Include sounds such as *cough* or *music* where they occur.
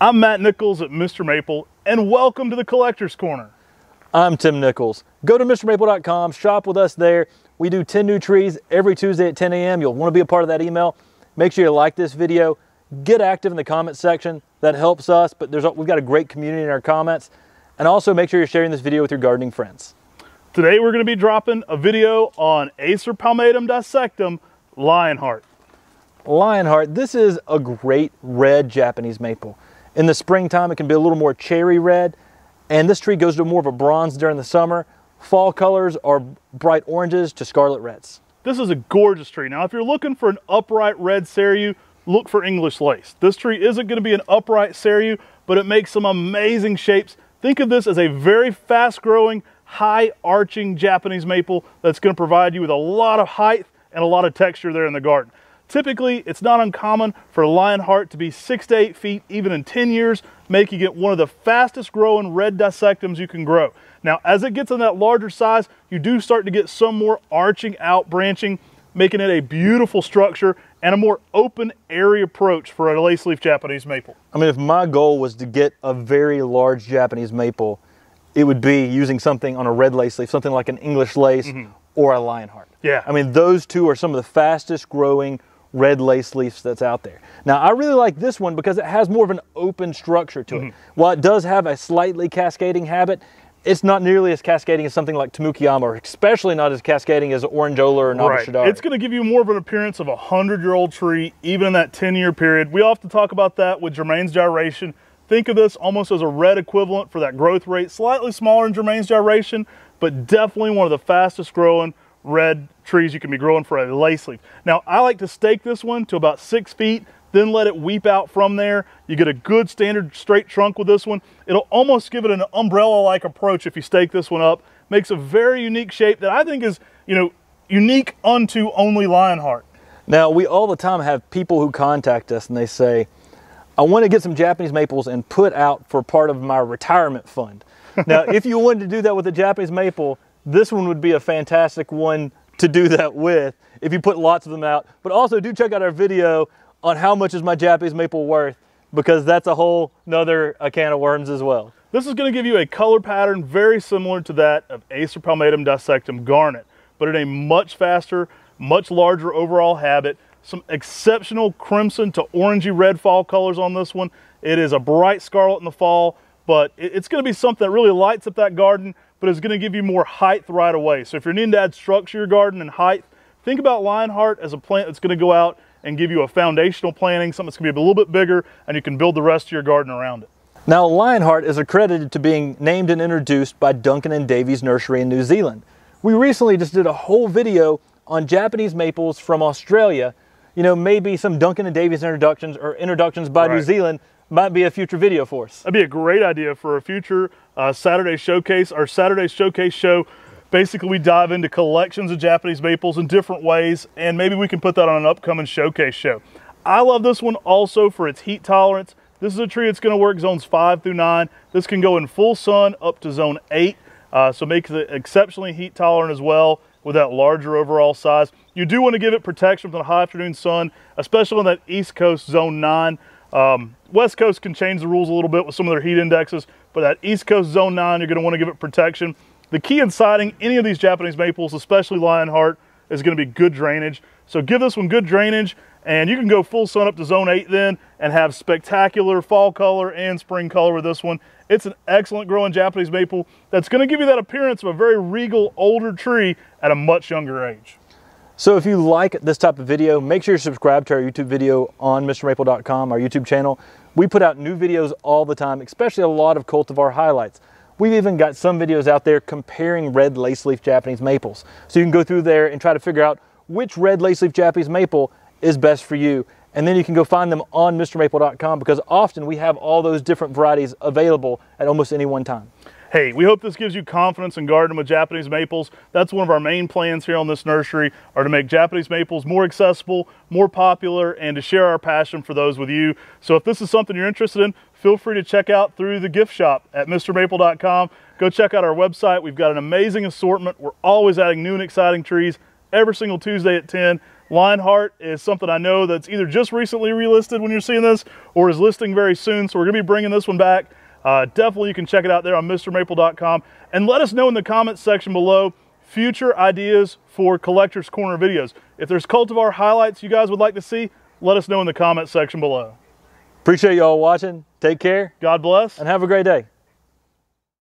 I'm Matt Nichols at Mr. Maple, and welcome to the Collector's Corner. I'm Tim Nichols. Go to MrMaple.com, shop with us there. We do 10 new trees every Tuesday at 10 a.m. You'll want to be a part of that email. Make sure you like this video. Get active in the comment section. That helps us, but there's, we've got a great community in our comments. And also make sure you're sharing this video with your gardening friends. Today we're going to be dropping a video on Acer palmatum dissectum Lionheart. Lionheart, this is a great red Japanese maple. In the springtime, it can be a little more cherry red, and this tree goes to more of a bronze during the summer. Fall colors are bright oranges to scarlet reds. This is a gorgeous tree. Now, if you're looking for an upright red Seiryu, look for English lace. This tree isn't going to be an upright Seiryu, but it makes some amazing shapes. Think of this as a very fast growing, high arching Japanese maple that's going to provide you with a lot of height and a lot of texture there in the garden. Typically, it's not uncommon for Lionheart to be six to eight feet, even in 10 years, making it one of the fastest growing red dissectums you can grow. Now, as it gets in that larger size, you do start to get some more arching out branching, making it a beautiful structure and a more open area approach for a lace leaf Japanese maple. I mean, if my goal was to get a very large Japanese maple, it would be using something on a red lace leaf, something like an English lace mm -hmm. or a Lionheart. Yeah. I mean, those two are some of the fastest growing red lace leaves that's out there. Now, I really like this one because it has more of an open structure to it. Mm -hmm. While it does have a slightly cascading habit, it's not nearly as cascading as something like Tamukeyama, or especially not as cascading as Orangeola or Nabashidari. Right. It's going to give you more of an appearance of a 100-year-old tree, even in that 10-year period. We often talk about that with Germaine's Gyration. Think of this almost as a red equivalent for that growth rate, slightly smaller in Germaine's Gyration, but definitely one of the fastest growing red trees you can be growing for a lace leaf. Now, I like to stake this one to about six feet, then let it weep out from there. You get a good standard straight trunk with this one. It'll almost give it an umbrella-like approach if you stake this one up. Makes a very unique shape that I think is, you know, unique unto only Lionheart. Now, we all the time have people who contact us and they say, I want to get some Japanese maples and put out for part of my retirement fund. Now, *laughs* if you wanted to do that with a Japanese maple, this one would be a fantastic one to do that with if you put lots of them out. But also do check out our video on how much is my Japanese maple worth because that's a whole another a can of worms as well. This is going to give you a color pattern very similar to that of Acer palmatum dissectum garnet, but in a much faster, much larger overall habit. Some exceptional crimson to orangey red fall colors on this one. It is a bright scarlet in the fall, but it's going to be something that really lights up that garden but it's going to give you more height right away. So if you're needing to add structure to your garden and height, think about Lionheart as a plant that's going to go out and give you a foundational planting, something that's going to be a little bit bigger, and you can build the rest of your garden around it. Now, Lionheart is accredited to being named and introduced by Duncan and Davies Nursery in New Zealand. We recently just did a whole video on Japanese maples from Australia. You know, maybe some Duncan and Davies introductions or introductions by right. New Zealand might be a future video for us. That'd be a great idea for a future uh, Saturday showcase. Our Saturday showcase show, basically we dive into collections of Japanese maples in different ways, and maybe we can put that on an upcoming showcase show. I love this one also for its heat tolerance. This is a tree that's gonna work zones five through nine. This can go in full sun up to zone eight, uh, so makes it exceptionally heat tolerant as well with that larger overall size. You do wanna give it protection from the high afternoon sun, especially on that East Coast zone nine. Um, West Coast can change the rules a little bit with some of their heat indexes, but that East Coast Zone 9, you're going to want to give it protection. The key in siding any of these Japanese maples, especially Lionheart, is going to be good drainage. So give this one good drainage, and you can go full sun up to Zone 8 then and have spectacular fall color and spring color with this one. It's an excellent growing Japanese maple that's going to give you that appearance of a very regal older tree at a much younger age. So if you like this type of video, make sure you subscribe to our YouTube video on MrMaple.com, our YouTube channel. We put out new videos all the time, especially a lot of cultivar highlights. We've even got some videos out there comparing red lace leaf Japanese maples. So you can go through there and try to figure out which red lace leaf Japanese maple is best for you. And then you can go find them on MrMaple.com because often we have all those different varieties available at almost any one time. Hey, we hope this gives you confidence in gardening with Japanese maples. That's one of our main plans here on this nursery are to make Japanese maples more accessible, more popular, and to share our passion for those with you. So if this is something you're interested in, feel free to check out through the gift shop at mrmaple.com. Go check out our website. We've got an amazing assortment. We're always adding new and exciting trees every single Tuesday at 10. Lionheart is something I know that's either just recently relisted when you're seeing this or is listing very soon. So we're going to be bringing this one back. Uh, definitely you can check it out there on MrMaple.com and let us know in the comments section below future ideas for Collector's Corner videos. If there's cultivar highlights you guys would like to see, let us know in the comments section below. Appreciate you all watching. Take care God bless. and have a great day.